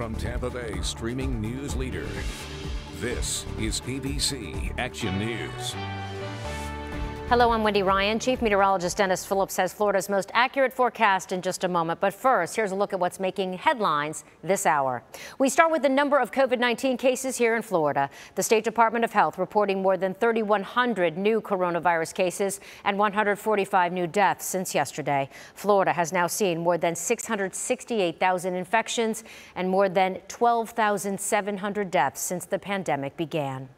from Tampa Bay streaming news leader. This is ABC Action News. Hello, I'm Wendy Ryan. Chief Meteorologist Dennis Phillips has Florida's most accurate forecast in just a moment. But first, here's a look at what's making headlines this hour. We start with the number of COVID 19 cases here in Florida. The State Department of Health reporting more than 3,100 new coronavirus cases and 145 new deaths since yesterday. Florida has now seen more than 668,000 infections and more than 12,700 deaths since the pandemic began.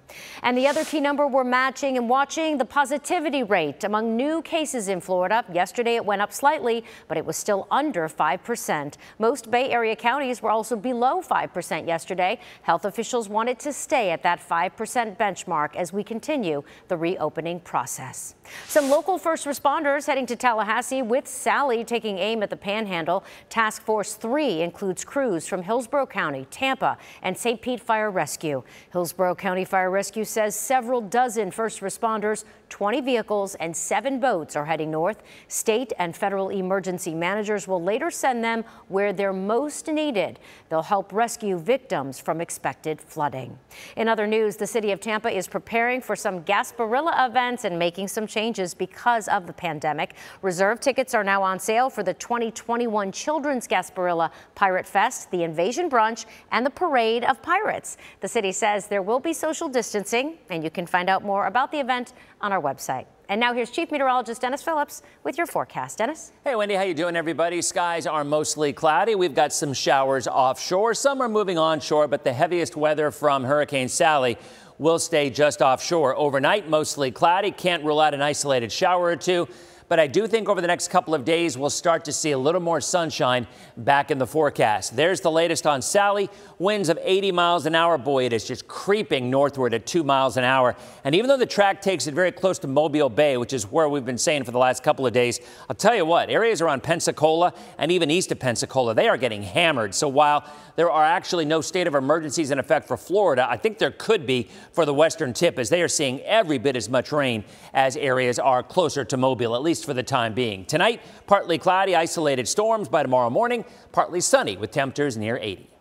And the other key number we're matching and watching the positivity rate among new cases in Florida. Yesterday it went up slightly, but it was still under 5%. Most Bay Area counties were also below 5% yesterday. Health officials wanted to stay at that 5% benchmark as we continue the reopening process. Some local first responders heading to Tallahassee with Sally taking aim at the panhandle. Task Force 3 includes crews from Hillsborough County, Tampa, and St. Pete Fire Rescue. Hillsborough County Fire Rescue Rescue says several dozen first responders, 20 vehicles, and seven boats are heading north. State and federal emergency managers will later send them where they're most needed. They'll help rescue victims from expected flooding. In other news, the city of Tampa is preparing for some Gasparilla events and making some changes because of the pandemic. Reserve tickets are now on sale for the 2021 Children's Gasparilla Pirate Fest, the Invasion Brunch, and the Parade of Pirates. The city says there will be social distancing, and you can find out more about the event on our website. And now here's Chief Meteorologist Dennis Phillips with your forecast. Dennis? Hey, Wendy, how you doing, everybody? Skies are mostly cloudy. We've got some showers offshore. Some are moving onshore, but the heaviest weather from Hurricane Sally will stay just offshore. Overnight, mostly cloudy. Can't rule out an isolated shower or two. But I do think over the next couple of days, we'll start to see a little more sunshine back in the forecast. There's the latest on Sally. Winds of 80 miles an hour. Boy, it is just creeping northward at 2 miles an hour. And even though the track takes it very close to Mobile Bay, which is where we've been saying for the last couple of days, I'll tell you what, areas around Pensacola and even east of Pensacola, they are getting hammered. So while there are actually no state of emergencies in effect for Florida, I think there could be for the western tip as they are seeing every bit as much rain as areas are closer to Mobile, at least least for the time being. Tonight, partly cloudy, isolated storms by tomorrow morning, partly sunny with temperatures near 80.